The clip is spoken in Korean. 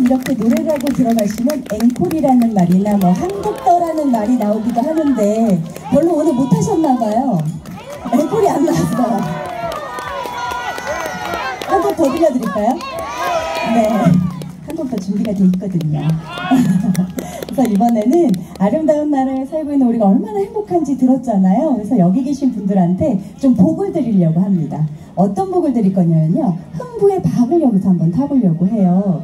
이렇게 노래를 하고 들어가시면 앵콜이라는 말이나 뭐 한국더라는 말이 나오기도 하는데 별로 오늘 못하셨나 봐요. 앵콜이 안 나왔어요. 한 곡 더 들려드릴까요? 네. 한 곡 더 준비가 돼 있거든요. 그래서 이번에는 아름다운 나라에 살고 있는 우리가 얼마나 행복한지 들었잖아요. 그래서 여기 계신 분들한테 좀 복을 드리려고 합니다. 어떤 복을 드릴 거냐면요. 흥부의 박을 여기서 한번 타보려고 해요.